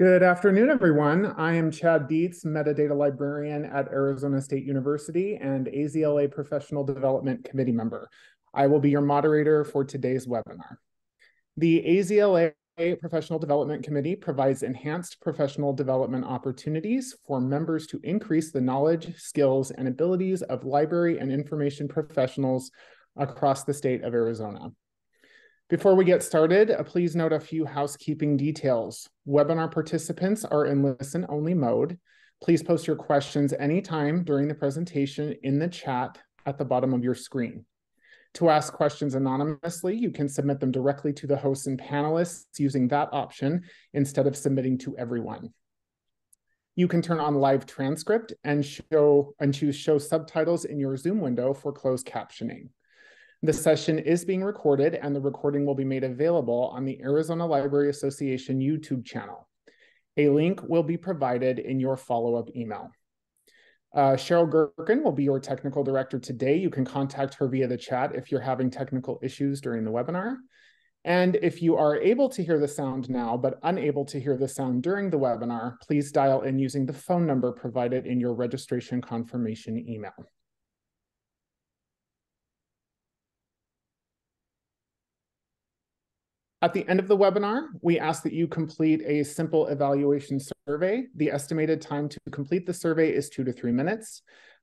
Good afternoon, everyone. I am Chad Dietz, Metadata Librarian at Arizona State University and AZLA Professional Development Committee member. I will be your moderator for today's webinar. The AZLA Professional Development Committee provides enhanced professional development opportunities for members to increase the knowledge, skills, and abilities of library and information professionals across the state of Arizona. Before we get started, uh, please note a few housekeeping details. Webinar participants are in listen only mode. Please post your questions anytime during the presentation in the chat at the bottom of your screen. To ask questions anonymously, you can submit them directly to the hosts and panelists using that option instead of submitting to everyone. You can turn on live transcript and show and choose show subtitles in your Zoom window for closed captioning. The session is being recorded and the recording will be made available on the Arizona Library Association YouTube channel. A link will be provided in your follow-up email. Uh, Cheryl Gherkin will be your technical director today. You can contact her via the chat if you're having technical issues during the webinar. And if you are able to hear the sound now, but unable to hear the sound during the webinar, please dial in using the phone number provided in your registration confirmation email. At the end of the webinar, we ask that you complete a simple evaluation survey. The estimated time to complete the survey is two to three minutes.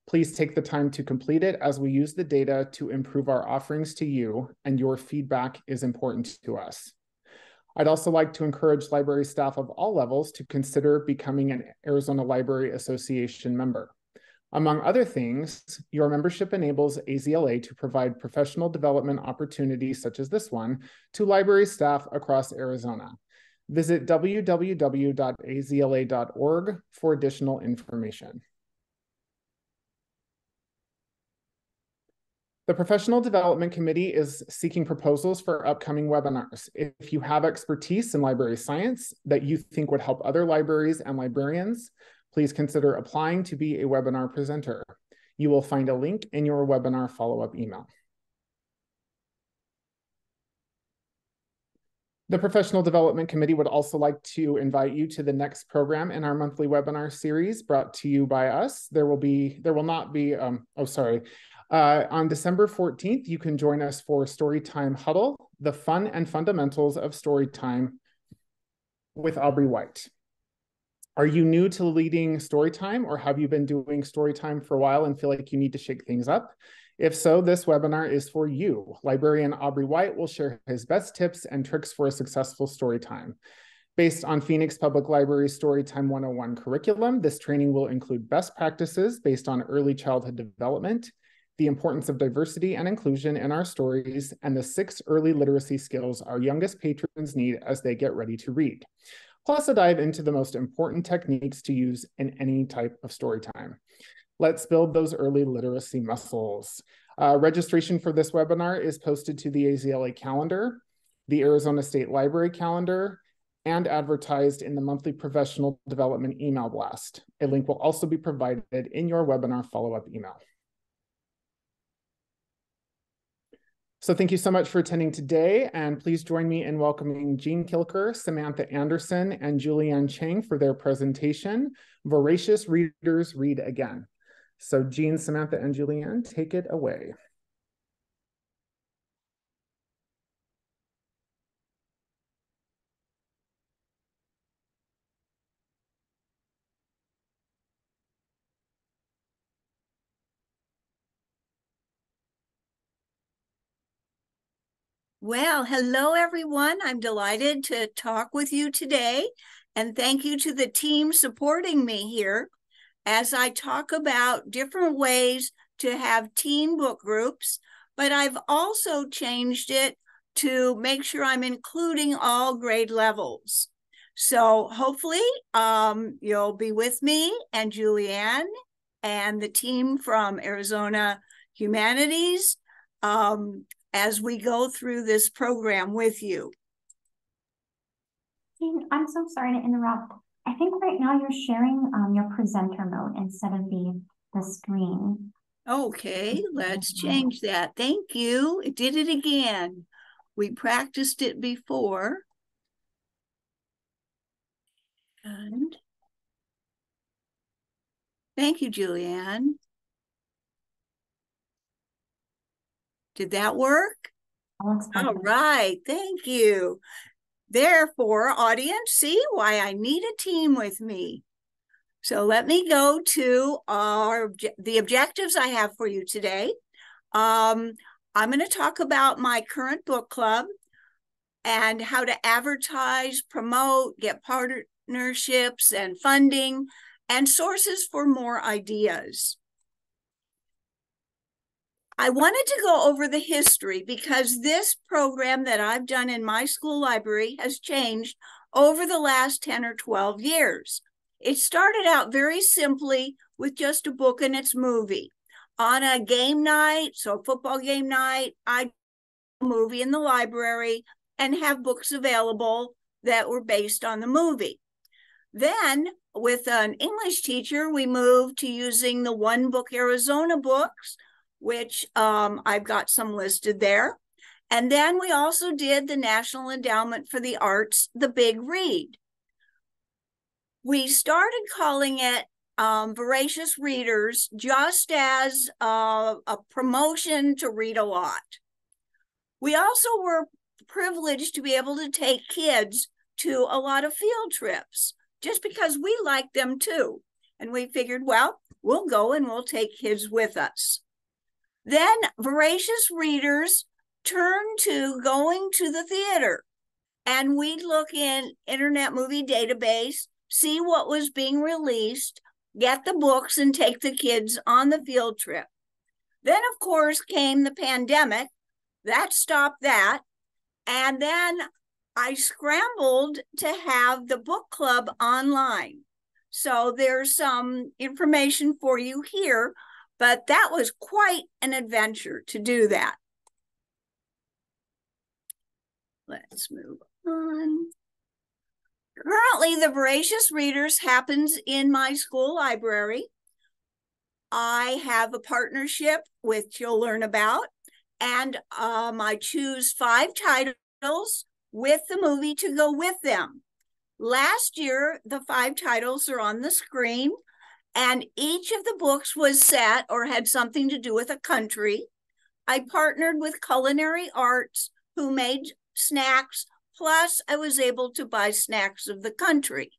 Please take the time to complete it as we use the data to improve our offerings to you and your feedback is important to us. I'd also like to encourage library staff of all levels to consider becoming an Arizona Library Association member. Among other things, your membership enables AZLA to provide professional development opportunities such as this one to library staff across Arizona. Visit www.azla.org for additional information. The Professional Development Committee is seeking proposals for upcoming webinars. If you have expertise in library science that you think would help other libraries and librarians, please consider applying to be a webinar presenter. You will find a link in your webinar follow-up email. The Professional Development Committee would also like to invite you to the next program in our monthly webinar series brought to you by us. There will be, there will not be, um, oh, sorry. Uh, on December 14th, you can join us for Storytime Huddle, the fun and fundamentals of Storytime with Aubrey White. Are you new to leading Storytime or have you been doing Storytime for a while and feel like you need to shake things up? If so, this webinar is for you. Librarian Aubrey White will share his best tips and tricks for a successful Storytime. Based on Phoenix Public Library's Storytime 101 curriculum, this training will include best practices based on early childhood development, the importance of diversity and inclusion in our stories, and the six early literacy skills our youngest patrons need as they get ready to read plus a dive into the most important techniques to use in any type of story time. Let's build those early literacy muscles. Uh, registration for this webinar is posted to the AZLA calendar, the Arizona State Library calendar, and advertised in the monthly professional development email blast. A link will also be provided in your webinar follow-up email. So thank you so much for attending today, and please join me in welcoming Jean Kilker, Samantha Anderson, and Julianne Cheng for their presentation, Voracious Readers Read Again. So Jean, Samantha, and Julianne, take it away. Well, hello, everyone. I'm delighted to talk with you today. And thank you to the team supporting me here as I talk about different ways to have teen book groups. But I've also changed it to make sure I'm including all grade levels. So hopefully um, you'll be with me and Julianne and the team from Arizona Humanities. Um, as we go through this program with you. I'm so sorry to interrupt. I think right now you're sharing um, your presenter mode instead of the, the screen. Okay, let's change that. Thank you. It did it again. We practiced it before. And thank you, Julianne. Did that work? All right, thank you. Therefore, audience, see why I need a team with me. So let me go to our the objectives I have for you today. Um, I'm going to talk about my current book club and how to advertise, promote, get partnerships and funding, and sources for more ideas. I wanted to go over the history because this program that I've done in my school library has changed over the last 10 or 12 years. It started out very simply with just a book and its movie. On a game night, so football game night, I movie in the library and have books available that were based on the movie. Then, with an English teacher, we moved to using the One Book Arizona books, which um, I've got some listed there. And then we also did the National Endowment for the Arts, the Big Read we started calling it um, Voracious Readers just as uh, a promotion to read a lot. We also were privileged to be able to take kids to a lot of field trips just because we liked them too. And we figured, well, we'll go and we'll take kids with us. Then voracious readers turned to going to the theater and we'd look in Internet Movie Database see what was being released, get the books, and take the kids on the field trip. Then, of course, came the pandemic. That stopped that. And then I scrambled to have the book club online. So there's some information for you here, but that was quite an adventure to do that. Let's move on. Currently, the Voracious Readers happens in my school library. I have a partnership, which you'll learn about, and um, I choose five titles with the movie to go with them. Last year, the five titles are on the screen, and each of the books was set or had something to do with a country. I partnered with Culinary Arts, who made snacks Plus, I was able to buy snacks of the country.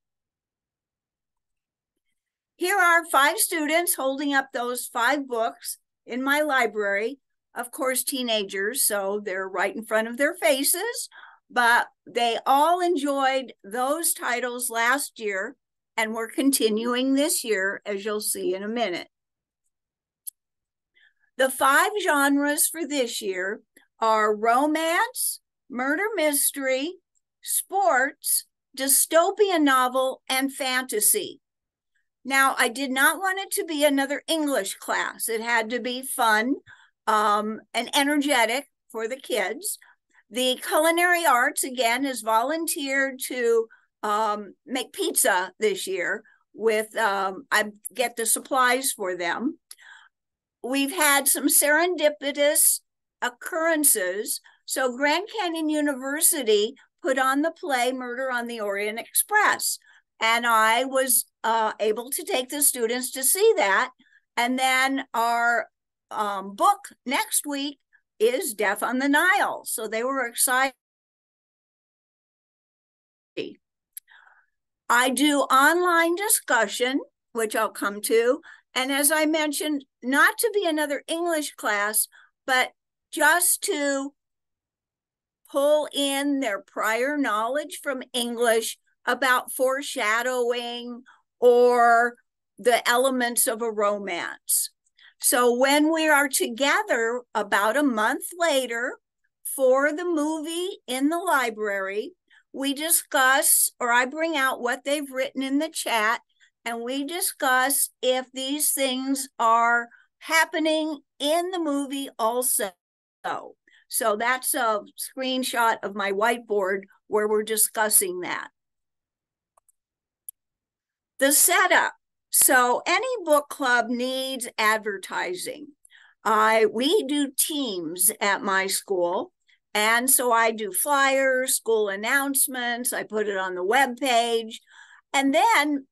Here are five students holding up those five books in my library. Of course, teenagers, so they're right in front of their faces, but they all enjoyed those titles last year and we're continuing this year, as you'll see in a minute. The five genres for this year are romance, murder mystery, sports, dystopian novel, and fantasy. Now, I did not want it to be another English class. It had to be fun um, and energetic for the kids. The culinary arts, again, has volunteered to um, make pizza this year with, um, I get the supplies for them. We've had some serendipitous occurrences so Grand Canyon University put on the play Murder on the Orient Express. And I was uh, able to take the students to see that. And then our um, book next week is Death on the Nile. So they were excited. I do online discussion, which I'll come to. And as I mentioned, not to be another English class, but just to pull in their prior knowledge from English about foreshadowing or the elements of a romance. So when we are together about a month later for the movie in the library, we discuss, or I bring out what they've written in the chat, and we discuss if these things are happening in the movie also. So that's a screenshot of my whiteboard where we're discussing that. The setup. So any book club needs advertising. I we do teams at my school. And so I do flyers, school announcements, I put it on the web page. And then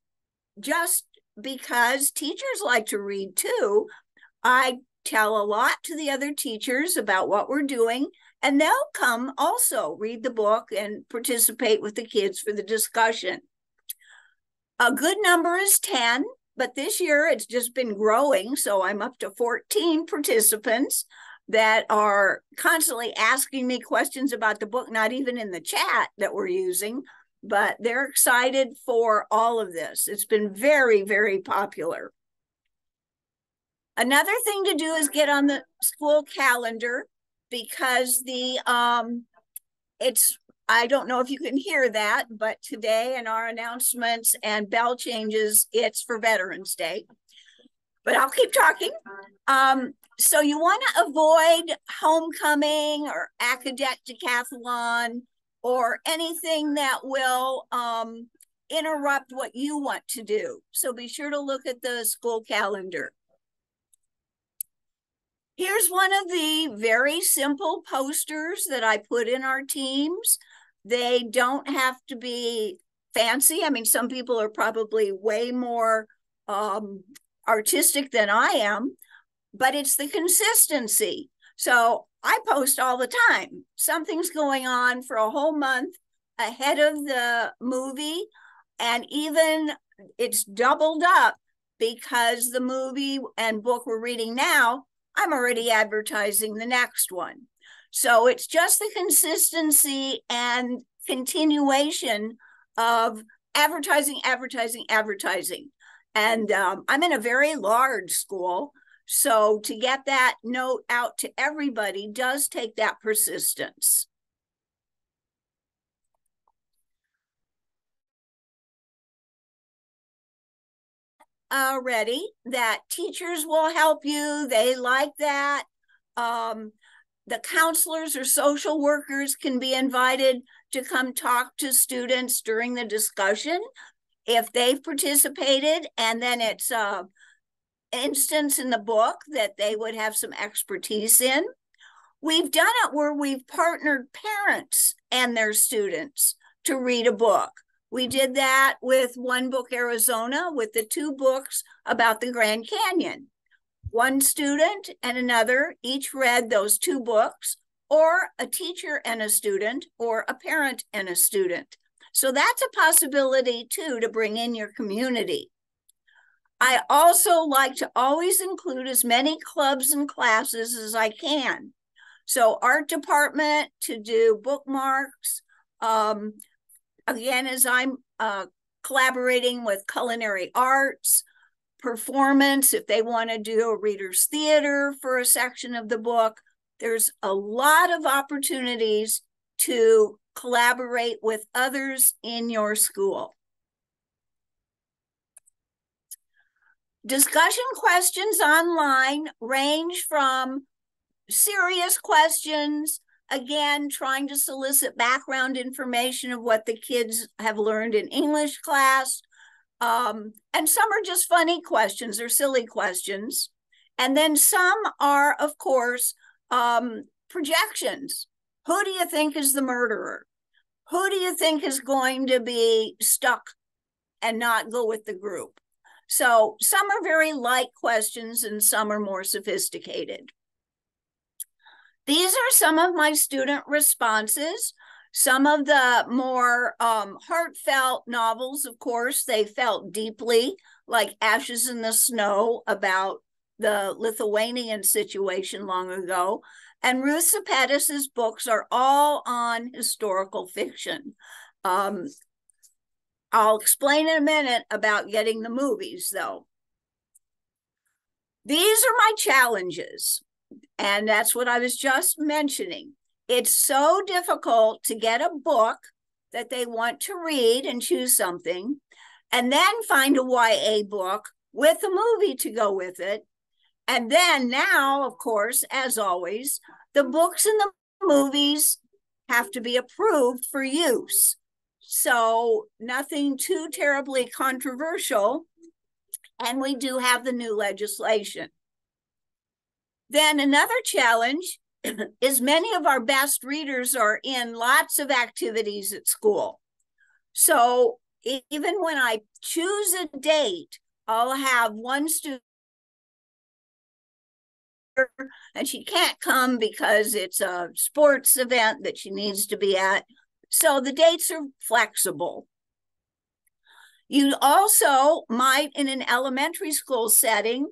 just because teachers like to read too, I tell a lot to the other teachers about what we're doing, and they'll come also read the book and participate with the kids for the discussion. A good number is 10, but this year it's just been growing. So I'm up to 14 participants that are constantly asking me questions about the book, not even in the chat that we're using, but they're excited for all of this. It's been very, very popular. Another thing to do is get on the school calendar because the um it's I don't know if you can hear that, but today in our announcements and bell changes, it's for Veterans Day. But I'll keep talking. Um, so you want to avoid homecoming or academic decathlon or anything that will um, interrupt what you want to do. So be sure to look at the school calendar. Here's one of the very simple posters that I put in our teams. They don't have to be fancy. I mean, some people are probably way more um, artistic than I am, but it's the consistency. So I post all the time. Something's going on for a whole month ahead of the movie, and even it's doubled up because the movie and book we're reading now, I'm already advertising the next one. So it's just the consistency and continuation of advertising, advertising, advertising. And um, I'm in a very large school. So to get that note out to everybody does take that persistence. Already that teachers will help you. They like that. Um, the counselors or social workers can be invited to come talk to students during the discussion if they've participated and then it's a instance in the book that they would have some expertise in we've done it where we've partnered parents and their students to read a book we did that with one book arizona with the two books about the grand canyon one student and another each read those two books, or a teacher and a student, or a parent and a student. So that's a possibility too to bring in your community. I also like to always include as many clubs and classes as I can. So art department to do bookmarks. Um, again, as I'm uh, collaborating with culinary arts, performance, if they want to do a reader's theater for a section of the book, there's a lot of opportunities to collaborate with others in your school. Discussion questions online range from serious questions, again, trying to solicit background information of what the kids have learned in English class, um, and some are just funny questions or silly questions. And then some are, of course, um, projections. Who do you think is the murderer? Who do you think is going to be stuck and not go with the group? So some are very light questions and some are more sophisticated. These are some of my student responses. Some of the more um, heartfelt novels, of course, they felt deeply, like Ashes in the Snow about the Lithuanian situation long ago. And Ruta Sepetys's books are all on historical fiction. Um, I'll explain in a minute about getting the movies, though. These are my challenges. And that's what I was just mentioning it's so difficult to get a book that they want to read and choose something, and then find a YA book with a movie to go with it. And then now, of course, as always, the books and the movies have to be approved for use. So, nothing too terribly controversial. And we do have the new legislation. Then, another challenge is many of our best readers are in lots of activities at school. So even when I choose a date, I'll have one student and she can't come because it's a sports event that she needs to be at. So the dates are flexible. You also might, in an elementary school setting,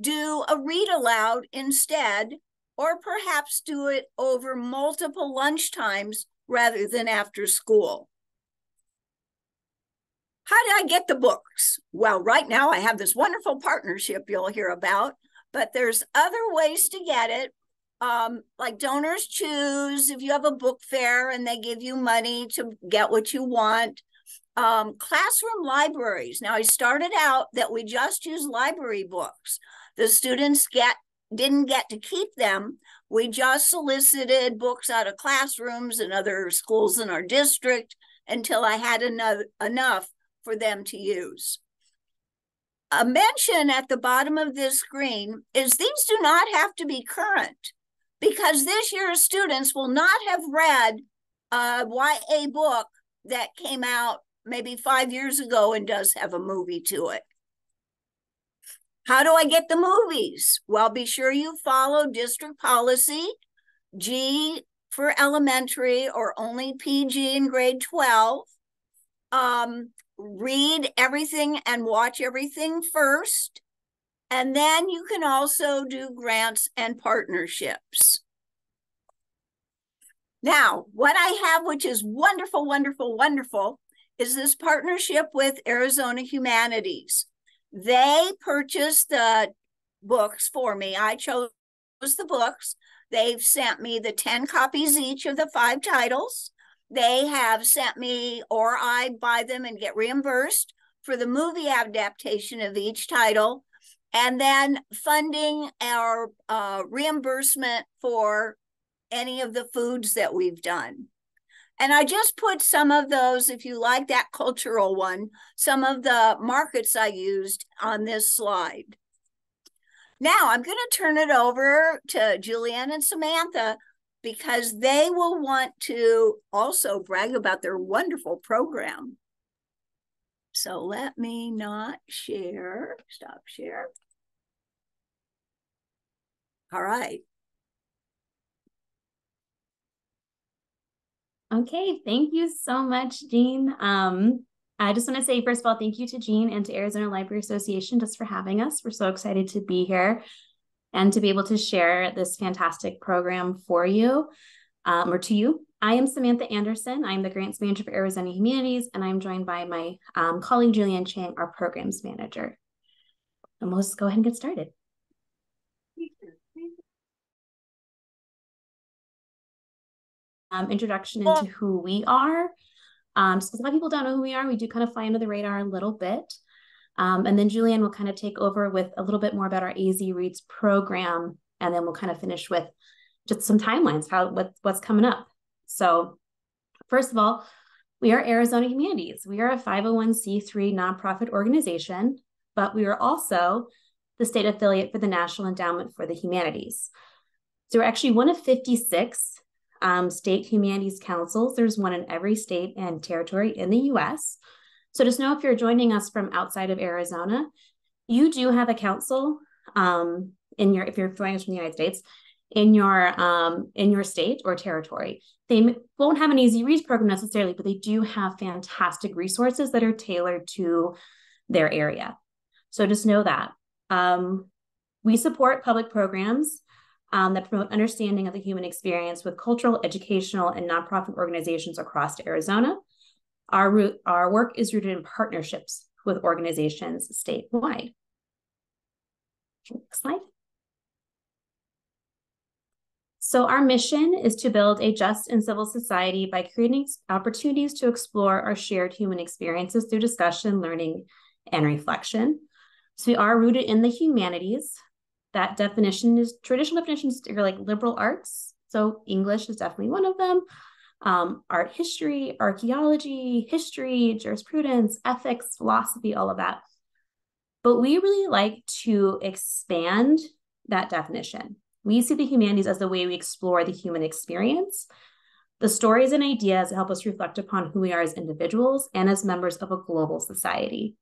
do a read aloud instead, or perhaps do it over multiple lunch times rather than after school. How did I get the books? Well, right now I have this wonderful partnership you'll hear about, but there's other ways to get it. Um, like donors choose if you have a book fair and they give you money to get what you want. Um, classroom libraries. Now I started out that we just use library books. The students get didn't get to keep them. We just solicited books out of classrooms and other schools in our district until I had enough enough for them to use. A mention at the bottom of this screen is these do not have to be current because this year's students will not have read a YA book that came out maybe five years ago and does have a movie to it. How do I get the movies? Well, be sure you follow district policy G for elementary or only PG in grade 12. Um, read everything and watch everything first. And then you can also do grants and partnerships. Now, what I have, which is wonderful, wonderful, wonderful, is this partnership with Arizona Humanities. They purchased the books for me. I chose the books. They've sent me the 10 copies each of the five titles. They have sent me, or I buy them and get reimbursed for the movie adaptation of each title, and then funding our uh, reimbursement for any of the foods that we've done. And I just put some of those, if you like that cultural one, some of the markets I used on this slide. Now I'm going to turn it over to Julianne and Samantha because they will want to also brag about their wonderful program. So let me not share. Stop share. All right. Okay, thank you so much, Jean. Um, I just want to say, first of all, thank you to Jean and to Arizona Library Association just for having us. We're so excited to be here and to be able to share this fantastic program for you um, or to you. I am Samantha Anderson. I'm the grants manager for Arizona Humanities, and I'm joined by my um, colleague Julianne Cheng, our programs manager. And we'll just go ahead and get started. Um, introduction into who we are. Um, so a lot of people don't know who we are. We do kind of fly under the radar a little bit. Um, and then Julianne will kind of take over with a little bit more about our AZ Reads program, and then we'll kind of finish with just some timelines, how what, what's coming up. So, first of all, we are Arizona Humanities. We are a 501c3 nonprofit organization, but we are also the state affiliate for the National Endowment for the Humanities. So, we're actually one of 56 um, state humanities councils. There's one in every state and territory in the US. So just know if you're joining us from outside of Arizona, you do have a council um, in your if you're joining us from the United States in your um, in your state or territory. They won't have an AZ Reads program necessarily, but they do have fantastic resources that are tailored to their area. So just know that. Um, we support public programs um, that promote understanding of the human experience with cultural, educational, and nonprofit organizations across Arizona. Our, root, our work is rooted in partnerships with organizations statewide. Next slide. So our mission is to build a just and civil society by creating opportunities to explore our shared human experiences through discussion, learning, and reflection. So we are rooted in the humanities. That definition is traditional definitions are like liberal arts. So English is definitely one of them um, art history, archaeology, history, jurisprudence, ethics, philosophy, all of that. But we really like to expand that definition. We see the humanities as the way we explore the human experience. The stories and ideas help us reflect upon who we are as individuals and as members of a global society.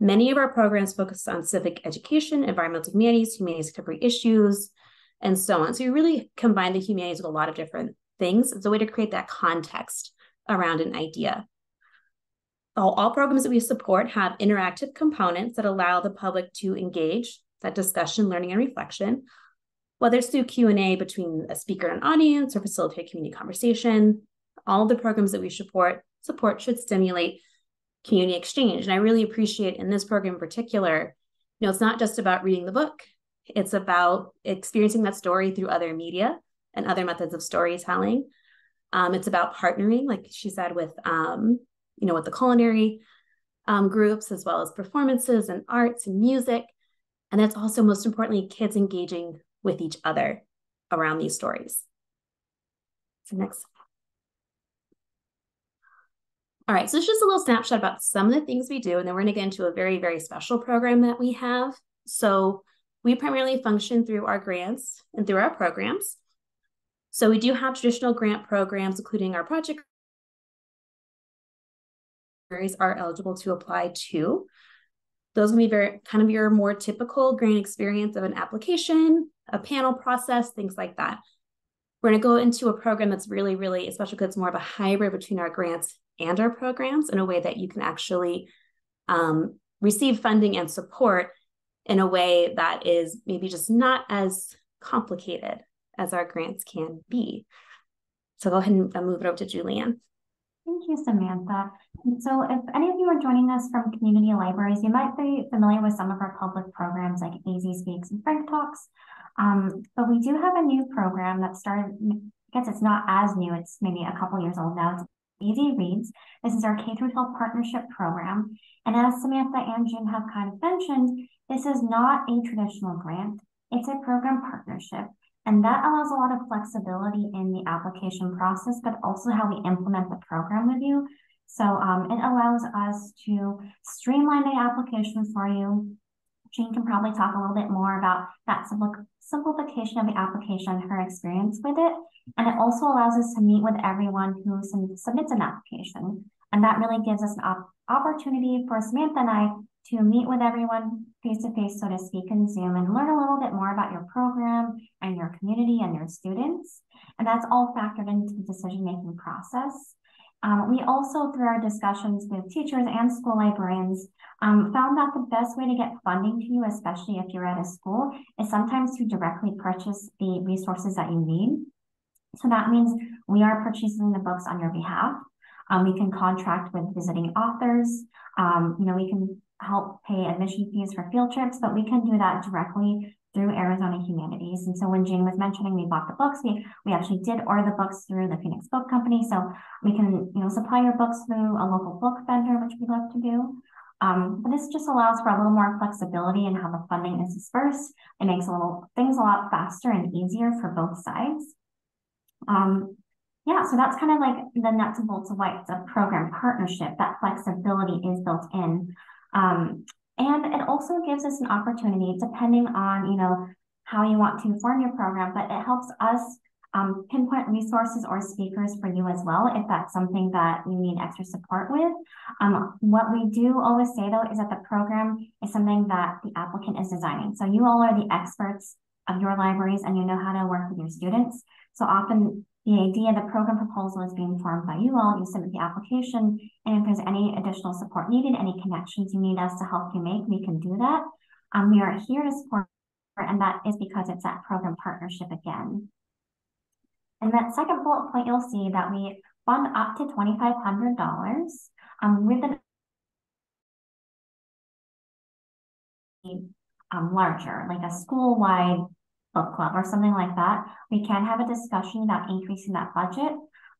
Many of our programs focus on civic education, environmental humanities, humanities contemporary issues, and so on. So you really combine the humanities with a lot of different things. It's a way to create that context around an idea. All, all programs that we support have interactive components that allow the public to engage that discussion, learning, and reflection, whether it's through Q&A between a speaker and audience or facilitate community conversation. All the programs that we support support should stimulate community exchange. And I really appreciate in this program in particular, you know, it's not just about reading the book, it's about experiencing that story through other media and other methods of storytelling. Um, it's about partnering, like she said, with um, you know, with the culinary um, groups as well as performances and arts and music. And that's also most importantly, kids engaging with each other around these stories. So next. All right, so it's just a little snapshot about some of the things we do, and then we're gonna get into a very, very special program that we have. So we primarily function through our grants and through our programs. So we do have traditional grant programs, including our project are eligible to apply to. Those will be very kind of your more typical grant experience of an application, a panel process, things like that. We're going to go into a program that's really, really, especially because it's more of a hybrid between our grants and our programs in a way that you can actually um, receive funding and support in a way that is maybe just not as complicated as our grants can be. So go ahead and move it over to Julianne. Thank you, Samantha. So if any of you are joining us from community libraries, you might be familiar with some of our public programs like AZ Speaks and Frank Talks. Um, but we do have a new program that started, I guess it's not as new, it's maybe a couple years old now. It's AZ Reads. This is our K through 12 partnership program. And as Samantha and Jim have kind of mentioned, this is not a traditional grant. It's a program partnership. And that allows a lot of flexibility in the application process, but also how we implement the program with you. So um, it allows us to streamline the application for you. Jane can probably talk a little bit more about that simplification of the application, her experience with it. And it also allows us to meet with everyone who submits an application. And that really gives us an op opportunity for Samantha and I to meet with everyone face to face, so to speak, in Zoom and learn a little bit more about your program and your community and your students. And that's all factored into the decision making process. Um, we also, through our discussions with teachers and school librarians, um, found that the best way to get funding to you, especially if you're at a school, is sometimes to directly purchase the resources that you need. So that means we are purchasing the books on your behalf. Um, we can contract with visiting authors. Um, you know, we can help pay admission fees for field trips, but we can do that directly through Arizona Humanities. And so when Jane was mentioning we bought the books, we, we actually did order the books through the Phoenix Book Company. So we can, you know, supply your books through a local book vendor, which we love to do. Um, but this just allows for a little more flexibility in how the funding is dispersed. It makes a little things a lot faster and easier for both sides. Um, yeah, so that's kind of like the nuts and bolts of why it's a program partnership. That flexibility is built in. Um, and it also gives us an opportunity, depending on, you know, how you want to form your program, but it helps us um, pinpoint resources or speakers for you as well, if that's something that you need extra support with. Um, what we do always say though, is that the program is something that the applicant is designing. So you all are the experts of your libraries and you know how to work with your students. So often the idea, the program proposal is being formed by you all. You submit the application, and if there's any additional support needed, any connections you need us to help you make, we can do that. Um, we are here to support, and that is because it's that program partnership again. And that second bullet point, you'll see that we fund up to $2,500 um, with an um, larger, like a school-wide book club or something like that, we can have a discussion about increasing that budget.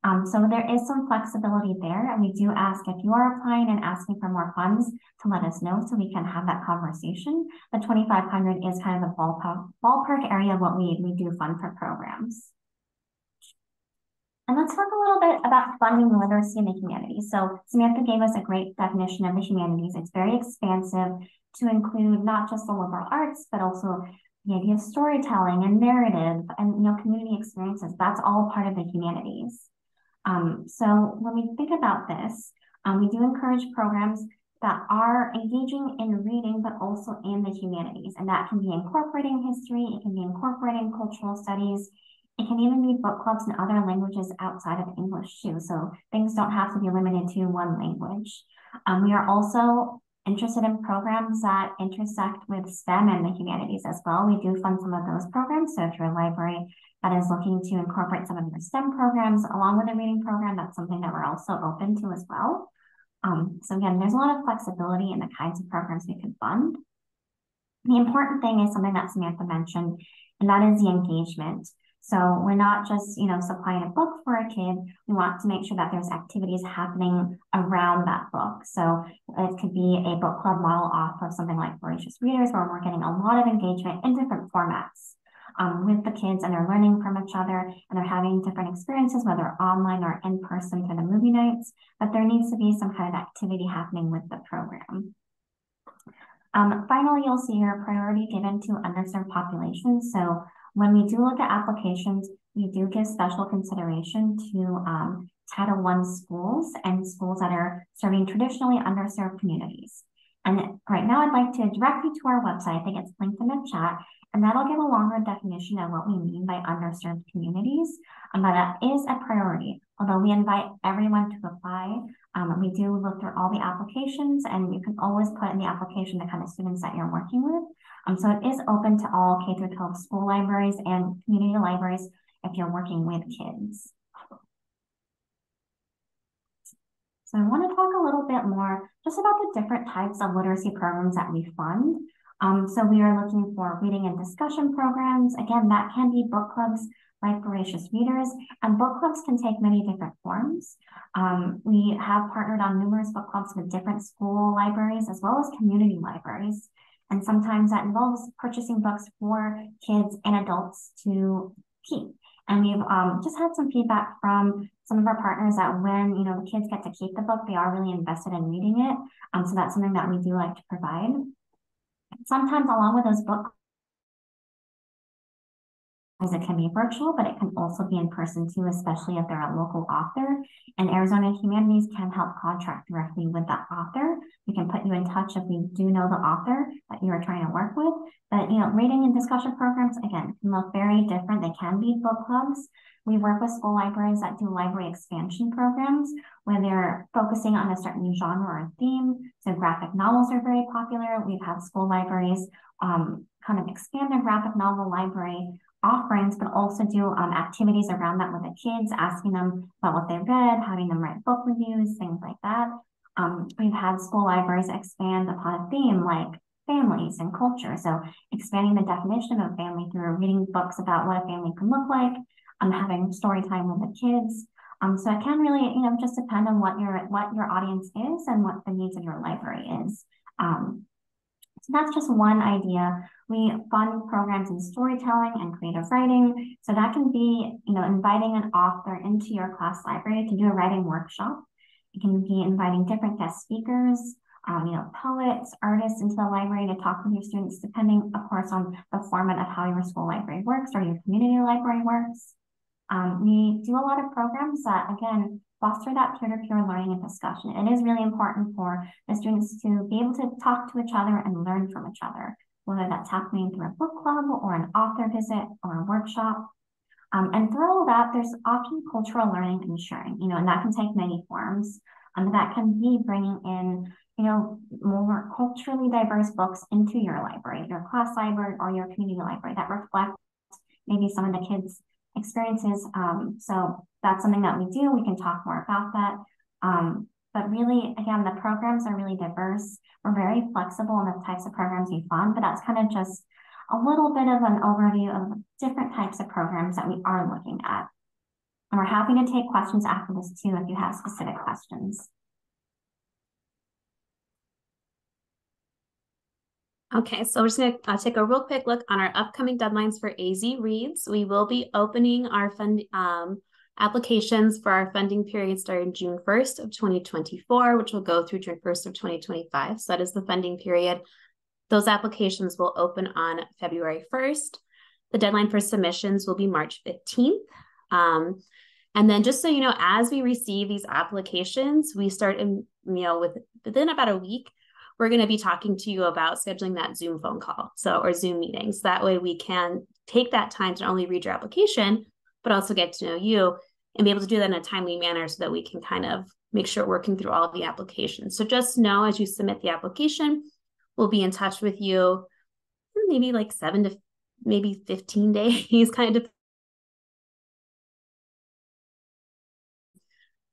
Um, so there is some flexibility there. And we do ask if you are applying and asking for more funds to let us know so we can have that conversation. The 2500 is kind of the ballpark, ballpark area of what we, we do fund for programs. And let's talk a little bit about funding literacy in the humanities. So Samantha gave us a great definition of the humanities. It's very expansive to include not just the liberal arts, but also the idea of storytelling and narrative and you know community experiences that's all part of the humanities Um, so when we think about this, um, we do encourage programs that are engaging in reading, but also in the humanities. And that can be incorporating history, it can be incorporating cultural studies, it can even be book clubs in other languages outside of English too. So things don't have to be limited to one language. Um, we are also interested in programs that intersect with STEM and the humanities as well. We do fund some of those programs. So if you're a library that is looking to incorporate some of your STEM programs along with a reading program, that's something that we're also open to as well. Um, so again, there's a lot of flexibility in the kinds of programs we can fund. The important thing is something that Samantha mentioned, and that is the engagement. So we're not just, you know, supplying a book for a kid. We want to make sure that there's activities happening around that book. So it could be a book club model off of something like Voracious Readers, where we're getting a lot of engagement in different formats um, with the kids and they're learning from each other and they're having different experiences, whether online or in person for the movie nights, but there needs to be some kind of activity happening with the program. Um, finally, you'll see your priority given to underserved populations. So when we do look at applications, we do give special consideration to um, Title I schools and schools that are serving traditionally underserved communities. And right now I'd like to direct you to our website. I think it's linked in the chat. And that'll give a longer definition of what we mean by underserved communities. Um, but that is a priority. Although we invite everyone to apply, um, we do look through all the applications and you can always put in the application the kind of students that you're working with. Um, so it is open to all K through 12 school libraries and community libraries if you're working with kids. So I want to talk a little bit more just about the different types of literacy programs that we fund. Um, so we are looking for reading and discussion programs. Again, that can be book clubs like Voracious Readers, and book clubs can take many different forms. Um, we have partnered on numerous book clubs with different school libraries as well as community libraries. And sometimes that involves purchasing books for kids and adults to keep. And we've um, just had some feedback from some of our partners that when you know the kids get to keep the book, they are really invested in reading it. Um, so that's something that we do like to provide. Sometimes along with those books, it can be virtual, but it can also be in person too, especially if they're a local author. And Arizona Humanities can help contract directly with that author. We can put you in touch if we do know the author that you are trying to work with. But you know, reading and discussion programs again can look very different. They can be book clubs. We work with school libraries that do library expansion programs where they're focusing on a certain genre or theme. So graphic novels are very popular. We've had school libraries um, kind of expand their graphic novel library offerings, but also do um, activities around that with the kids, asking them about what they read, having them write book reviews, things like that. Um, we've had school libraries expand upon a theme like families and culture. So expanding the definition of family through reading books about what a family can look like, um, having story time with the kids. Um, so it can really, you know, just depend on what your what your audience is and what the needs of your library is. Um, so that's just one idea. We fund programs in storytelling and creative writing. So that can be, you know, inviting an author into your class library to do a writing workshop. It can be inviting different guest speakers, um, you know, poets, artists into the library to talk with your students, depending, of course, on the format of how your school library works or your community library works. Um, we do a lot of programs that, again, foster that peer-to-peer learning and discussion. It is really important for the students to be able to talk to each other and learn from each other, whether that's happening through a book club or an author visit or a workshop. Um, and through all that, there's often cultural learning and sharing, you know, and that can take many forms. Um, that can be bringing in, you know, more culturally diverse books into your library, your class library or your community library that reflect maybe some of the kids' experiences. Um, so that's something that we do. We can talk more about that. Um, but really, again, the programs are really diverse. We're very flexible in the types of programs we fund, but that's kind of just a little bit of an overview of different types of programs that we are looking at. And we're happy to take questions after this too if you have specific questions. Okay, so we're just going to uh, take a real quick look on our upcoming deadlines for AZ Reads. We will be opening our fund um, applications for our funding period starting June 1st of 2024, which will go through June 1st of 2025. So that is the funding period. Those applications will open on February 1st. The deadline for submissions will be March 15th. Um, And then just so you know, as we receive these applications, we start in, you know, with within about a week, we're going to be talking to you about scheduling that Zoom phone call. So, or Zoom meetings. That way we can take that time to not only read your application, but also get to know you and be able to do that in a timely manner so that we can kind of make sure working through all of the applications. So just know as you submit the application, we'll be in touch with you maybe like seven to maybe 15 days, kind of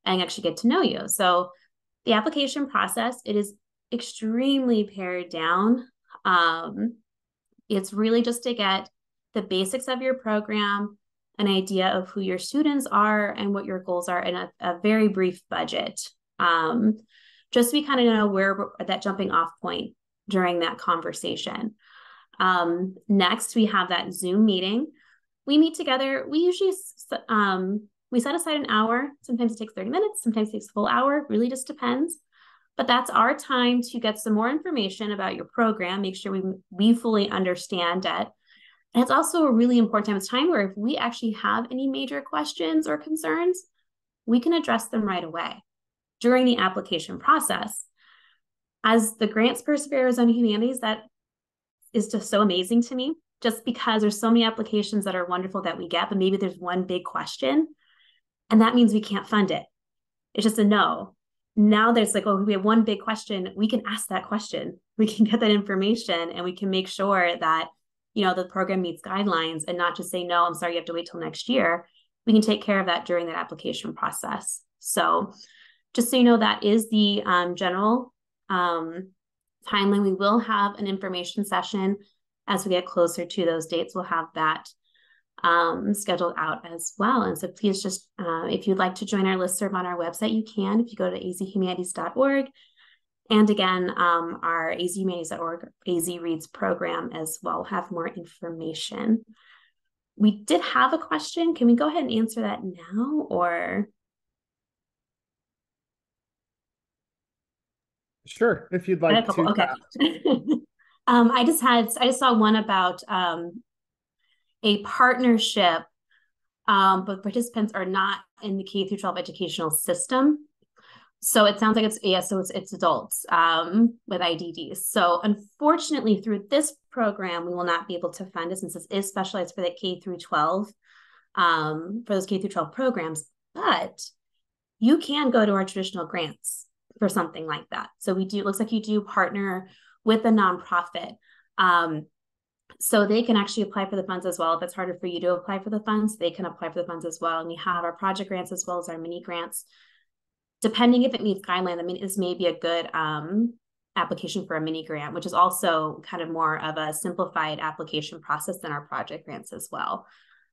and actually get to know you. So the application process, it is extremely pared down. Um, it's really just to get the basics of your program, an idea of who your students are and what your goals are in a, a very brief budget. Um, just so we kind of know where that jumping off point during that conversation. Um, next, we have that Zoom meeting. We meet together. We usually um, we set aside an hour. Sometimes it takes 30 minutes, sometimes it takes a full hour, really just depends. But that's our time to get some more information about your program, make sure we, we fully understand it. And it's also a really important time. It's time where if we actually have any major questions or concerns, we can address them right away during the application process. As the grants person for Arizona Humanities, that is just so amazing to me, just because there's so many applications that are wonderful that we get, but maybe there's one big question and that means we can't fund it. It's just a no. Now there's like, oh, we have one big question. We can ask that question. We can get that information and we can make sure that, you know, the program meets guidelines and not just say, no, I'm sorry, you have to wait till next year. We can take care of that during that application process. So just so you know, that is the um, general um, timeline. We will have an information session as we get closer to those dates. We'll have that um, scheduled out as well. And so please just, uh, if you'd like to join our listserv on our website, you can if you go to azhumanities.org. And again, um, our azhumanities.org AZ Reads program as well have more information. We did have a question. Can we go ahead and answer that now or? Sure, if you'd like to. Okay. um, I just had, I just saw one about um, a partnership, um, but participants are not in the K through 12 educational system. So it sounds like it's yeah, so it's it's adults um, with IDDs. So unfortunately, through this program, we will not be able to fund it since this is specialized for the K through 12 um, for those K through 12 programs. But you can go to our traditional grants for something like that. So we do. It looks like you do partner with a nonprofit. Um, so they can actually apply for the funds as well. If it's harder for you to apply for the funds, they can apply for the funds as well. And we have our project grants as well as our mini grants. Depending if it meets guideline, I mean, this may be a good um, application for a mini grant, which is also kind of more of a simplified application process than our project grants as well.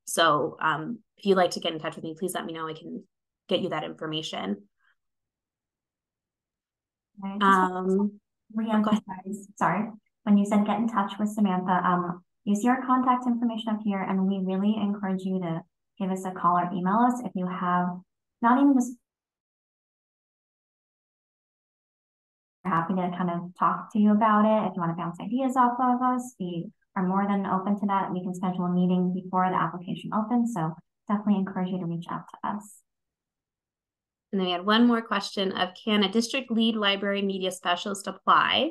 So um, if you'd like to get in touch with me, please let me know. I can get you that information. Um, sorry, when you said get in touch with Samantha, um, use your contact information up here, and we really encourage you to give us a call or email us if you have not even just we're happy to kind of talk to you about it. If you want to bounce ideas off of us, we are more than open to that. We can schedule a meeting before the application opens. So definitely encourage you to reach out to us. And then we had one more question of can a district lead library media specialist apply?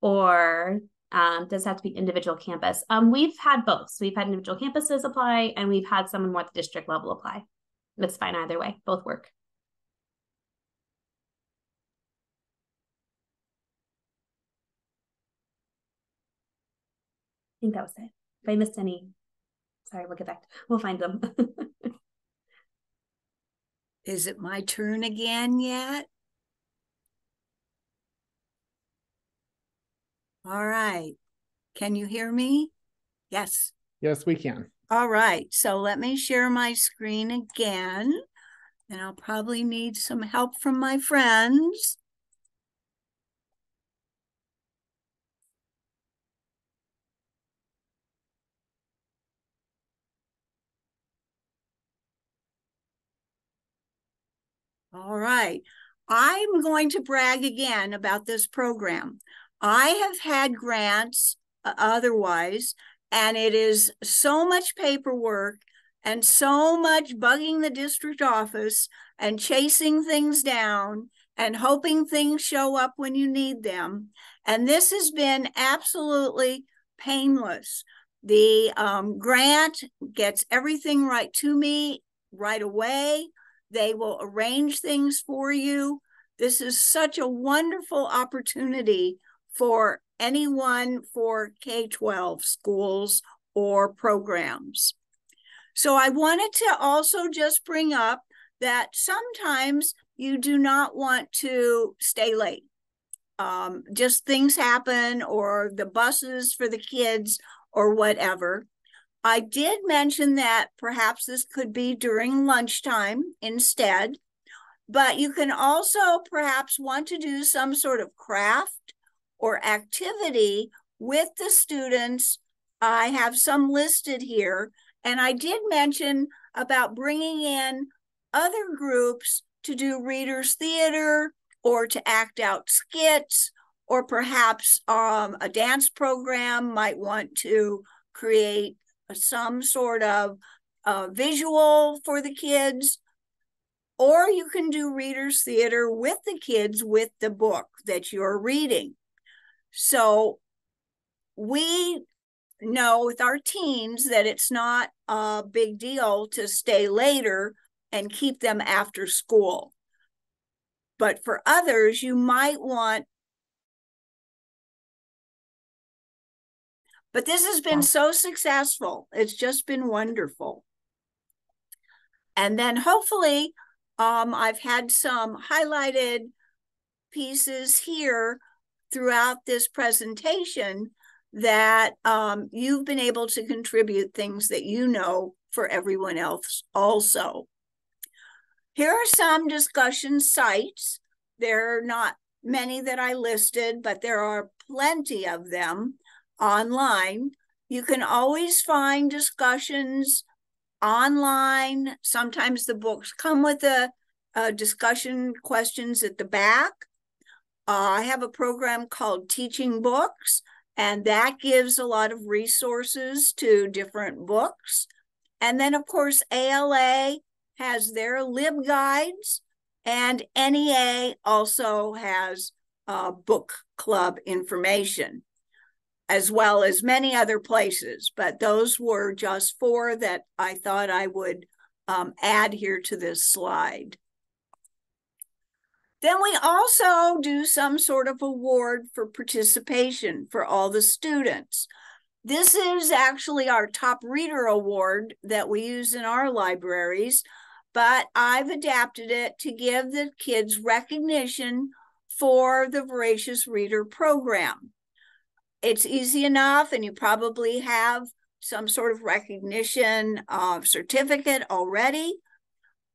Or um, does it have to be individual campus? Um, we've had both. So we've had individual campuses apply and we've had someone more at the district level apply. It's fine either way, both work. I think that was it. If I missed any, sorry, we'll get back. To, we'll find them. Is it my turn again yet? All right. Can you hear me? Yes. Yes, we can. All right. So let me share my screen again. And I'll probably need some help from my friends. All right. I'm going to brag again about this program. I have had grants uh, otherwise, and it is so much paperwork and so much bugging the district office and chasing things down and hoping things show up when you need them. And this has been absolutely painless. The um, grant gets everything right to me right away. They will arrange things for you. This is such a wonderful opportunity for anyone for K 12 schools or programs. So I wanted to also just bring up that sometimes you do not want to stay late. Um, just things happen, or the buses for the kids, or whatever. I did mention that perhaps this could be during lunchtime instead, but you can also perhaps want to do some sort of craft or activity with the students. I have some listed here, and I did mention about bringing in other groups to do readers theater or to act out skits or perhaps um, a dance program might want to create some sort of uh, visual for the kids or you can do readers theater with the kids with the book that you're reading so we know with our teens that it's not a big deal to stay later and keep them after school. But for others, you might want. But this has been so successful. It's just been wonderful. And then hopefully, um, I've had some highlighted pieces here throughout this presentation that um, you've been able to contribute things that you know for everyone else also. Here are some discussion sites. There are not many that I listed, but there are plenty of them online. You can always find discussions online. Sometimes the books come with a discussion questions at the back. Uh, I have a program called Teaching Books, and that gives a lot of resources to different books. And then, of course, ALA has their LibGuides, and NEA also has uh, book club information, as well as many other places. But those were just four that I thought I would um, add here to this slide. Then we also do some sort of award for participation for all the students. This is actually our top reader award that we use in our libraries but I've adapted it to give the kids recognition for the Voracious Reader program. It's easy enough, and you probably have some sort of recognition uh, certificate already,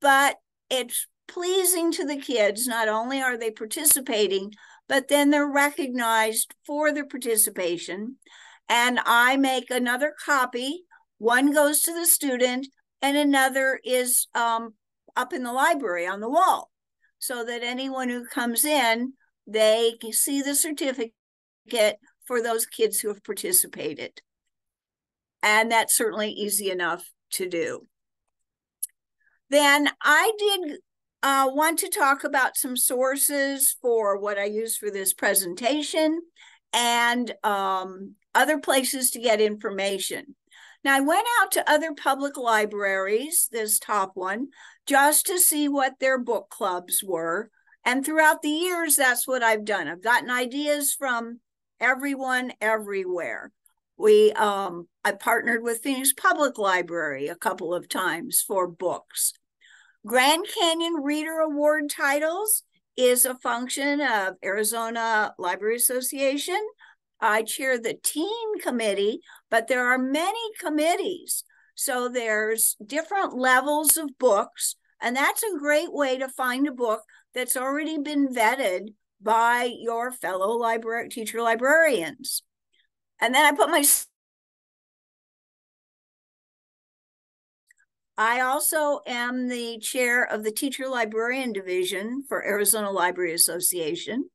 but it's pleasing to the kids. Not only are they participating, but then they're recognized for their participation. And I make another copy. One goes to the student, and another is um, up in the library on the wall so that anyone who comes in they can see the certificate for those kids who have participated and that's certainly easy enough to do then i did uh, want to talk about some sources for what i use for this presentation and um, other places to get information now, I went out to other public libraries, this top one, just to see what their book clubs were. And throughout the years, that's what I've done. I've gotten ideas from everyone everywhere. We um, I partnered with Phoenix Public Library a couple of times for books. Grand Canyon Reader Award titles is a function of Arizona Library Association, I chair the teen committee, but there are many committees. So there's different levels of books, and that's a great way to find a book that's already been vetted by your fellow library teacher librarians. And then I put my I also am the chair of the Teacher Librarian Division for Arizona Library Association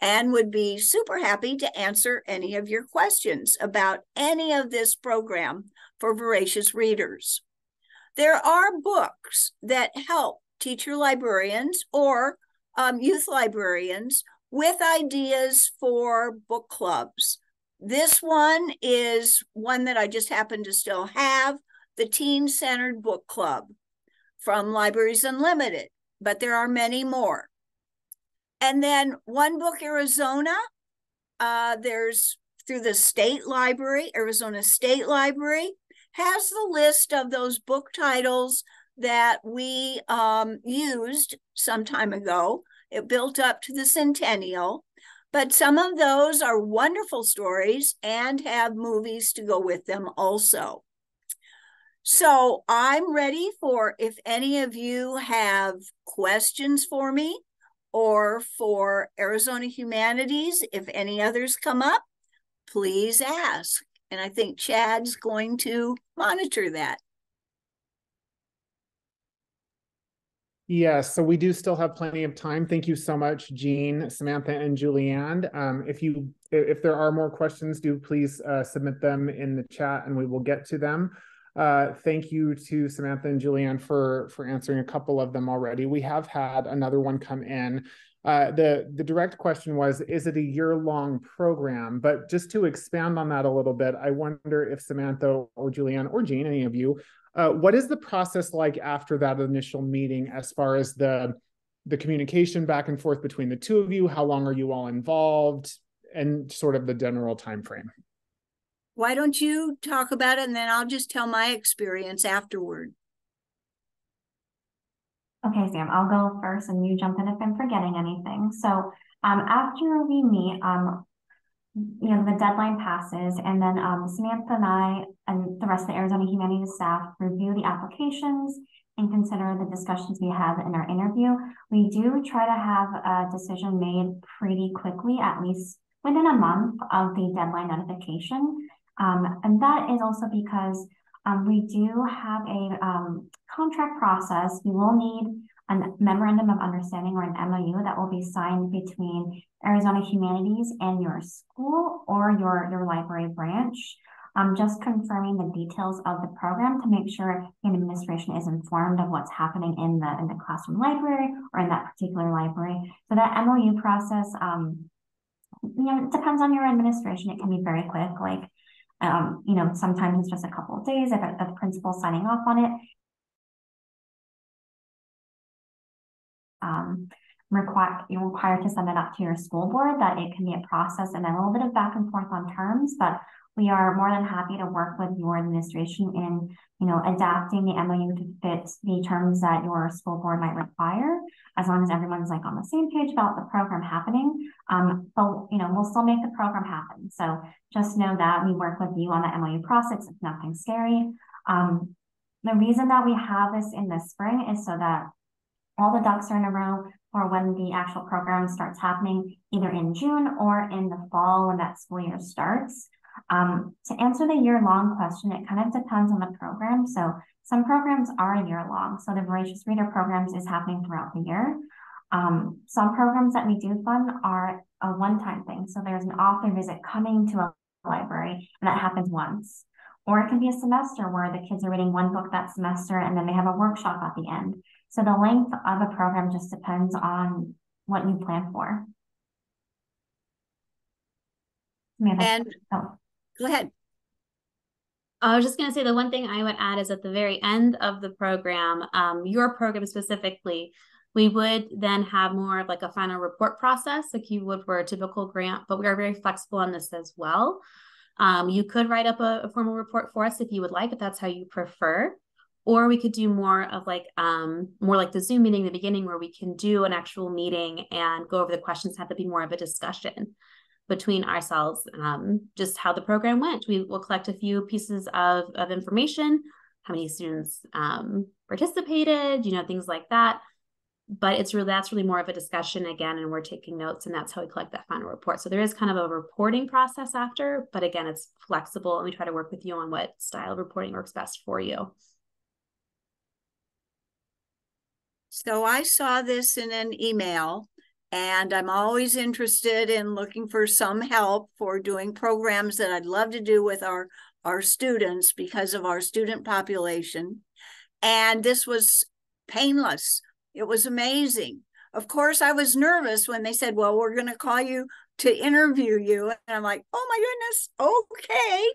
and would be super happy to answer any of your questions about any of this program for voracious readers. There are books that help teacher librarians or um, youth librarians with ideas for book clubs. This one is one that I just happen to still have the Teen Centered Book Club from Libraries Unlimited, but there are many more. And then One Book Arizona, uh, there's through the state library, Arizona State Library, has the list of those book titles that we um, used some time ago. It built up to the centennial, but some of those are wonderful stories and have movies to go with them also. So I'm ready for if any of you have questions for me or for Arizona Humanities, if any others come up, please ask. And I think Chad's going to monitor that. Yes, so we do still have plenty of time. Thank you so much, Jean, Samantha, and Julianne. Um, if you if there are more questions, do please uh, submit them in the chat and we will get to them. Uh, thank you to Samantha and Julianne for for answering a couple of them already. We have had another one come in. Uh, the the direct question was, is it a year long program? But just to expand on that a little bit, I wonder if Samantha or Julianne or Jean, any of you, uh, what is the process like after that initial meeting as far as the the communication back and forth between the two of you? How long are you all involved? And sort of the general time frame. Why don't you talk about it and then I'll just tell my experience afterward. Okay, Sam, I'll go first and you jump in if I'm forgetting anything. So um, after we meet, um, you know, the deadline passes and then um, Samantha and I and the rest of the Arizona Humanities staff review the applications and consider the discussions we have in our interview. We do try to have a decision made pretty quickly, at least within a month of the deadline notification. Um, and that is also because um, we do have a um, contract process. We will need a memorandum of understanding or an MOU that will be signed between Arizona Humanities and your school or your, your library branch. Um, just confirming the details of the program to make sure the administration is informed of what's happening in the in the classroom library or in that particular library. So that MOU process, um, you know, it depends on your administration. It can be very quick, like um, you know, sometimes it's just a couple of days if, if the principal signing off on it. um, require you're required to send it up to your school board that it can be a process and a little bit of back and forth on terms but we are more than happy to work with your administration in you know adapting the MOU to fit the terms that your school board might require as long as everyone's like on the same page about the program happening. Um, but you know we'll still make the program happen. So just know that we work with you on the MOU process. It's nothing scary. Um, the reason that we have this in the spring is so that all the ducks are in a row for when the actual program starts happening, either in June or in the fall when that school year starts. Um, to answer the year-long question, it kind of depends on the program. So some programs are a year-long. So the Voracious Reader programs is happening throughout the year. Um, some programs that we do fund are a one-time thing. So there's an author visit coming to a library, and that happens once. Or it can be a semester where the kids are reading one book that semester and then they have a workshop at the end. So the length of a program just depends on what you plan for. and oh. Go ahead. I was just going to say the one thing I would add is at the very end of the program, um, your program specifically, we would then have more of like a final report process, like you would for a typical grant, but we are very flexible on this as well. Um, you could write up a, a, formal report for us if you would like, if that's how you prefer or we could do more of like um more like the zoom meeting in the beginning where we can do an actual meeting and go over the questions have to be more of a discussion between ourselves um, just how the program went. We will collect a few pieces of, of information how many students um, participated you know things like that. But it's really that's really more of a discussion again and we're taking notes and that's how we collect that final report. So there is kind of a reporting process after but again it's flexible and we try to work with you on what style of reporting works best for you. So I saw this in an email, and I'm always interested in looking for some help for doing programs that I'd love to do with our, our students because of our student population. And this was painless. It was amazing. Of course, I was nervous when they said, Well, we're going to call you to interview you. And I'm like, Oh my goodness, okay.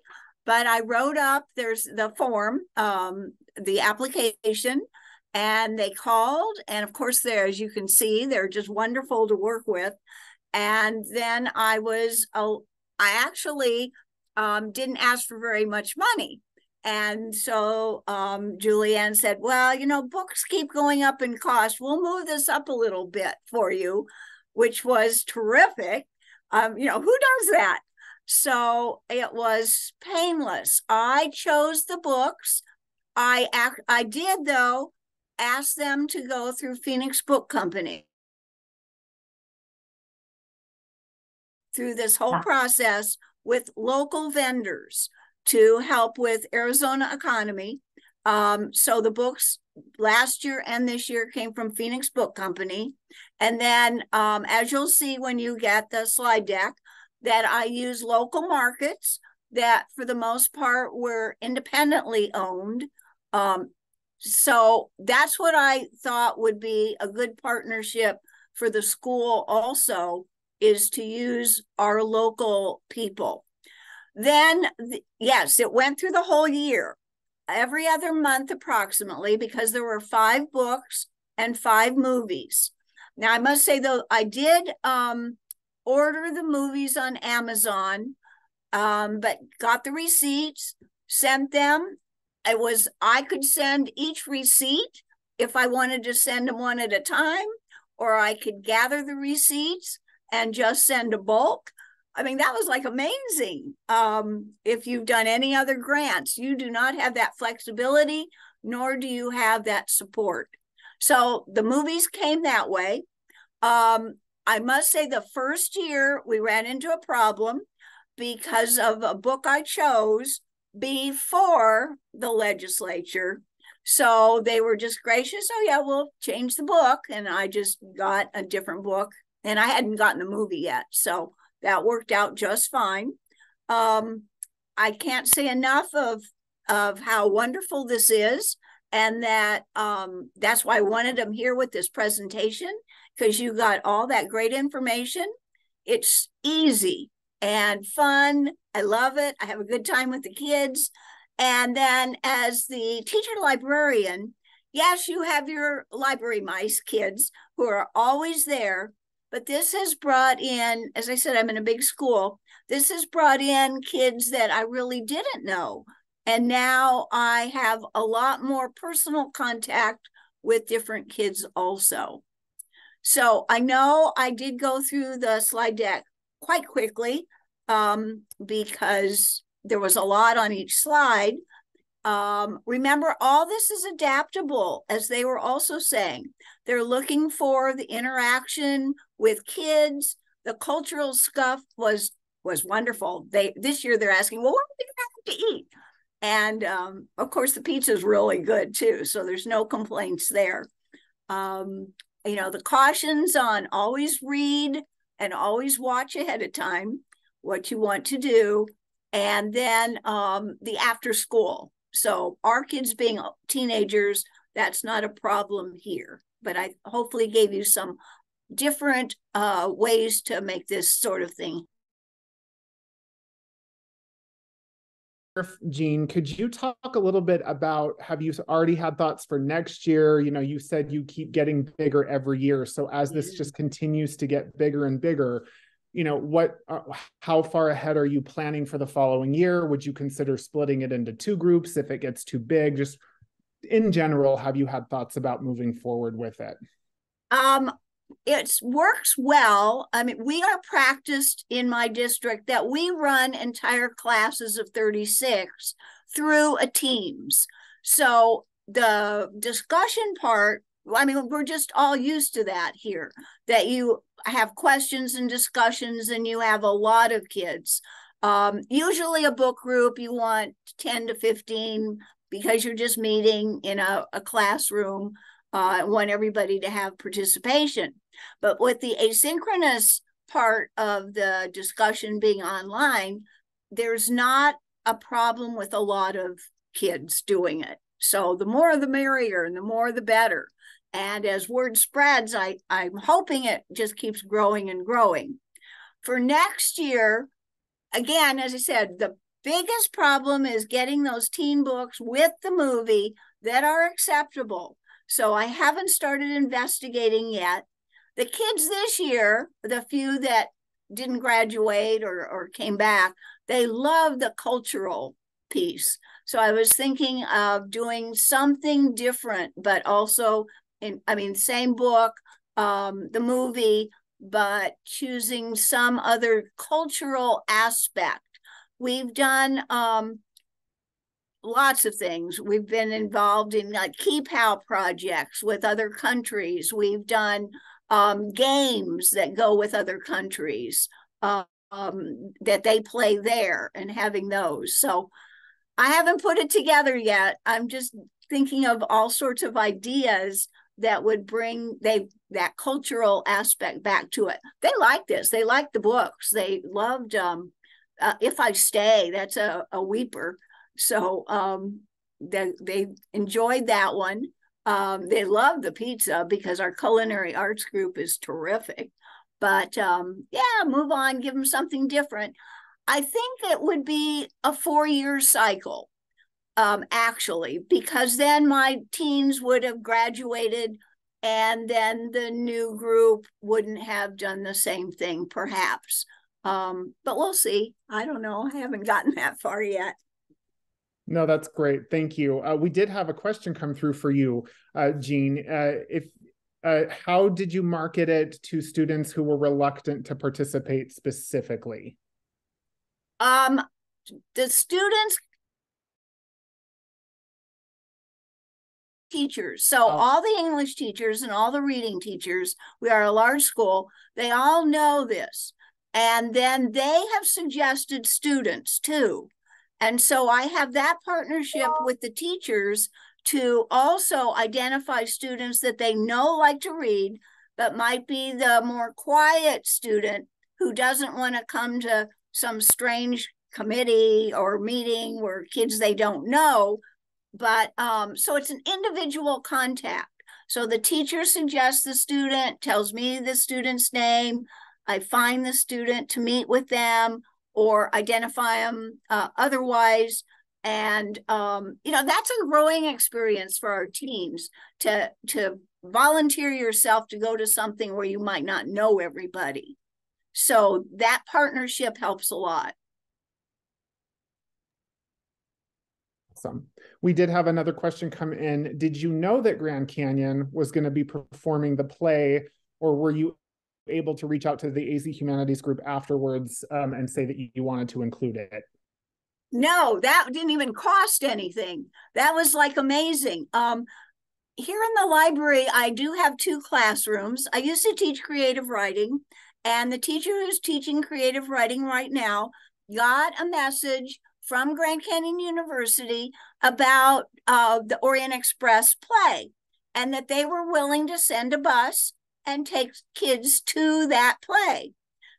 But I wrote up, there's the form, um, the application, and they called. And of course, there, as you can see, they're just wonderful to work with. And then I was, uh, I actually um, didn't ask for very much money. And so um, Julianne said, Well, you know, books keep going up in cost. We'll move this up a little bit for you, which was terrific. Um, you know, who does that? So it was painless. I chose the books. I act, I did though ask them to go through Phoenix Book Company. Through this whole process with local vendors to help with Arizona economy. Um, so the books last year and this year came from Phoenix Book Company. And then, um, as you'll see when you get the slide deck, that I use local markets that, for the most part, were independently owned. Um, so that's what I thought would be a good partnership for the school, also, is to use our local people. Then, yes, it went through the whole year, every other month approximately, because there were five books and five movies. Now, I must say, though, I did um, order the movies on Amazon, um, but got the receipts, sent them. It was, I could send each receipt if I wanted to send them one at a time, or I could gather the receipts and just send a bulk. I mean, that was like amazing. Um, if you've done any other grants, you do not have that flexibility, nor do you have that support. So the movies came that way. Um, I must say, the first year we ran into a problem because of a book I chose before the legislature. So they were just gracious. Oh, yeah, we'll change the book. And I just got a different book. And I hadn't gotten the movie yet. So that worked out just fine. Um, I can't say enough of of how wonderful this is, and that um, that's why I wanted them here with this presentation because you got all that great information. It's easy and fun. I love it. I have a good time with the kids. And then, as the teacher librarian, yes, you have your library mice kids who are always there but this has brought in, as I said, I'm in a big school. This has brought in kids that I really didn't know. And now I have a lot more personal contact with different kids also. So I know I did go through the slide deck quite quickly um, because there was a lot on each slide. Um, remember, all this is adaptable, as they were also saying. They're looking for the interaction with kids. The cultural stuff was was wonderful. They this year they're asking, well, what are we going to have to eat? And um, of course, the pizza is really good too. So there's no complaints there. Um, you know, the cautions on always read and always watch ahead of time what you want to do. And then um, the after school. So our kids being teenagers, that's not a problem here. But I hopefully gave you some different uh, ways to make this sort of thing. Jean, could you talk a little bit about have you already had thoughts for next year? You know, you said you keep getting bigger every year. So as this just continues to get bigger and bigger, you know, what uh, how far ahead are you planning for the following year? Would you consider splitting it into two groups if it gets too big? Just in general, have you had thoughts about moving forward with it? Um, it works well. I mean, we are practiced in my district that we run entire classes of 36 through a Teams. So the discussion part, I mean, we're just all used to that here, that you have questions and discussions and you have a lot of kids. Um, usually a book group, you want 10 to 15 because you're just meeting in a, a classroom uh, want everybody to have participation. But with the asynchronous part of the discussion being online, there's not a problem with a lot of kids doing it. So the more the merrier and the more the better. And as word spreads, I, I'm hoping it just keeps growing and growing. For next year, again, as I said, the biggest problem is getting those teen books with the movie that are acceptable. So I haven't started investigating yet. The kids this year, the few that didn't graduate or, or came back, they love the cultural piece. So I was thinking of doing something different, but also in, I mean, same book, um, the movie, but choosing some other cultural aspect. We've done um, lots of things. We've been involved in like How projects with other countries. We've done um, games that go with other countries um, that they play there and having those. So I haven't put it together yet. I'm just thinking of all sorts of ideas that would bring they that cultural aspect back to it. They like this. They like the books. They loved um, uh, if I stay. That's a, a weeper. So um, they they enjoyed that one. Um, they love the pizza because our culinary arts group is terrific. But um, yeah, move on, give them something different. I think it would be a four year cycle, um, actually, because then my teens would have graduated and then the new group wouldn't have done the same thing, perhaps. Um, but we'll see. I don't know. I haven't gotten that far yet. No, that's great. Thank you. Uh, we did have a question come through for you, uh, Jean. Uh, if uh, how did you market it to students who were reluctant to participate specifically? Um, the students teachers. So oh. all the English teachers and all the reading teachers, we are a large school, they all know this. And then they have suggested students too. And so I have that partnership oh. with the teachers to also identify students that they know like to read, but might be the more quiet student who doesn't want to come to some strange committee or meeting where kids they don't know. But um, so it's an individual contact. So the teacher suggests the student, tells me the student's name. I find the student to meet with them or identify them uh, otherwise. And um, you know that's a growing experience for our teams to to volunteer yourself to go to something where you might not know everybody. So that partnership helps a lot. Awesome. We did have another question come in. Did you know that Grand Canyon was going to be performing the play, or were you able to reach out to the AZ Humanities group afterwards um, and say that you wanted to include it? No, that didn't even cost anything. That was like amazing. Um, here in the library, I do have two classrooms. I used to teach creative writing, and the teacher who's teaching creative writing right now got a message from Grand Canyon University about uh, the Orient Express play and that they were willing to send a bus and take kids to that play.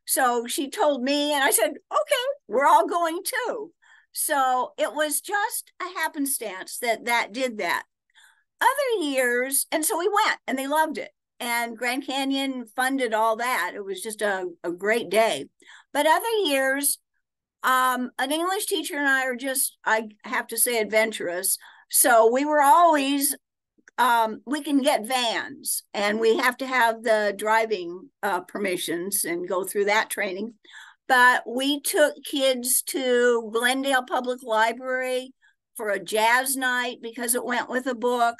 So she told me, and I said, okay, we're all going too. So it was just a happenstance that that did that. Other years, and so we went and they loved it. And Grand Canyon funded all that. It was just a, a great day. But other years, um, an English teacher and I are just, I have to say, adventurous. So we were always um, we can get vans and we have to have the driving uh, permissions and go through that training. But we took kids to Glendale Public Library for a jazz night because it went with a book.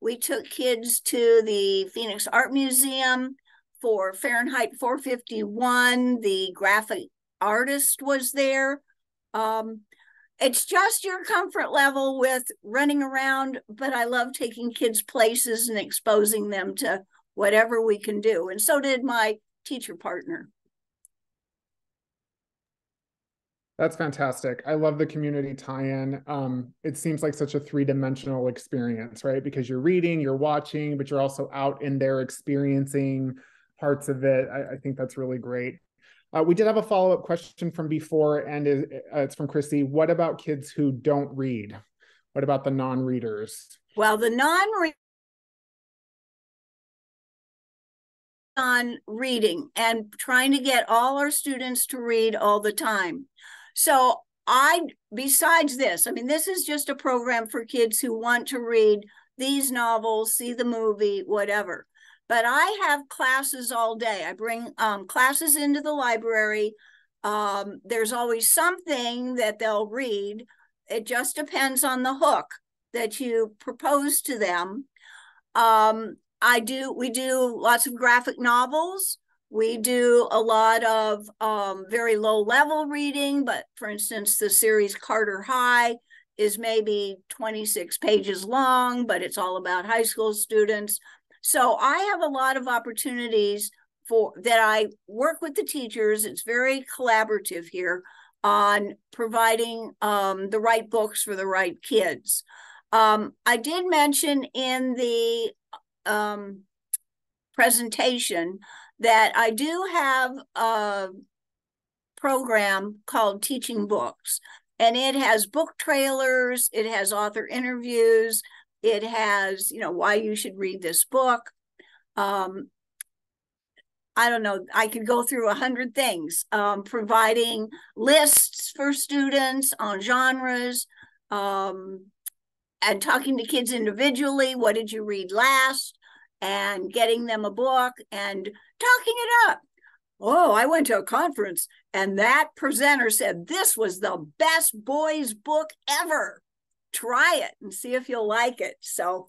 We took kids to the Phoenix Art Museum for Fahrenheit 451. The graphic artist was there. Um, it's just your comfort level with running around, but I love taking kids places and exposing them to whatever we can do. And so did my teacher partner. That's fantastic. I love the community tie-in. Um, it seems like such a three-dimensional experience, right? Because you're reading, you're watching, but you're also out in there experiencing parts of it. I, I think that's really great. Uh, we did have a follow up question from before, and uh, it's from Chrissy. What about kids who don't read? What about the non-readers? Well, the non on reading and trying to get all our students to read all the time. So I, besides this, I mean, this is just a program for kids who want to read these novels, see the movie, whatever. But I have classes all day. I bring um, classes into the library. Um, there's always something that they'll read. It just depends on the hook that you propose to them. Um, I do, we do lots of graphic novels. We do a lot of um, very low level reading, but for instance, the series Carter High is maybe 26 pages long, but it's all about high school students. So I have a lot of opportunities for that I work with the teachers. It's very collaborative here on providing um, the right books for the right kids. Um, I did mention in the um, presentation that I do have a program called Teaching Books, and it has book trailers, it has author interviews, it has, you know, why you should read this book. Um, I don't know, I could go through a hundred things, um, providing lists for students on genres, um, and talking to kids individually. What did you read last? And getting them a book and talking it up. Oh, I went to a conference and that presenter said this was the best boys book ever. Try it and see if you'll like it. So,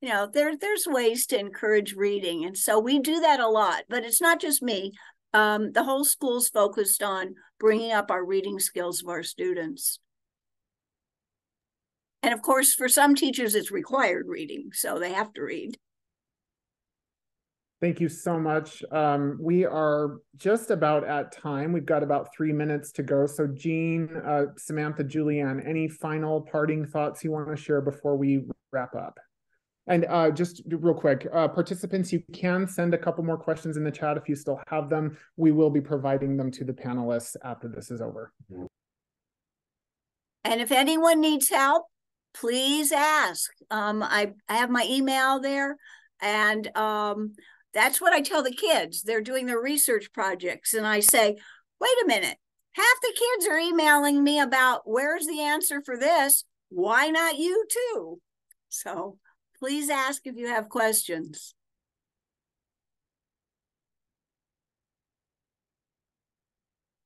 you know, there, there's ways to encourage reading. And so we do that a lot, but it's not just me. Um, the whole school's focused on bringing up our reading skills of our students. And of course, for some teachers, it's required reading, so they have to read. Thank you so much. Um, we are just about at time. We've got about three minutes to go. So, Jean, uh, Samantha, Julianne, any final parting thoughts you want to share before we wrap up? And uh, just real quick, uh, participants, you can send a couple more questions in the chat if you still have them. We will be providing them to the panelists after this is over. And if anyone needs help, please ask. Um, I, I have my email there and um, that's what I tell the kids. They're doing their research projects and I say, wait a minute, half the kids are emailing me about where's the answer for this? Why not you too? So please ask if you have questions.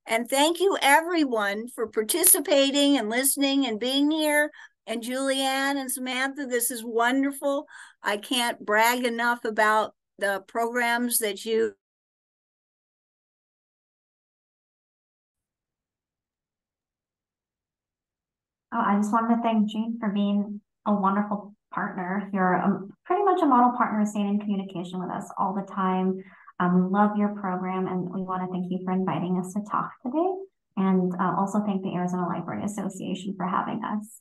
And thank you everyone for participating and listening and being here and Julianne and Samantha. This is wonderful. I can't brag enough about the programs that you Oh, I just wanted to thank Jean for being a wonderful partner. You're pretty much a model partner, staying in communication with us all the time. Um, love your program, and we want to thank you for inviting us to talk today. And uh, also thank the Arizona Library Association for having us.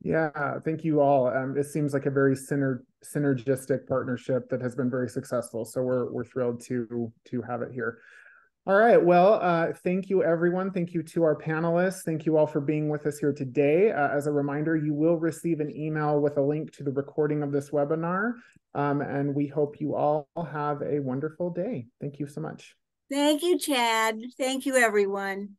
Yeah, thank you all. Um, it seems like a very syner synergistic partnership that has been very successful. So we're we're thrilled to to have it here. All right. Well, uh, thank you, everyone. Thank you to our panelists. Thank you all for being with us here today. Uh, as a reminder, you will receive an email with a link to the recording of this webinar. Um, and we hope you all have a wonderful day. Thank you so much. Thank you, Chad. Thank you, everyone.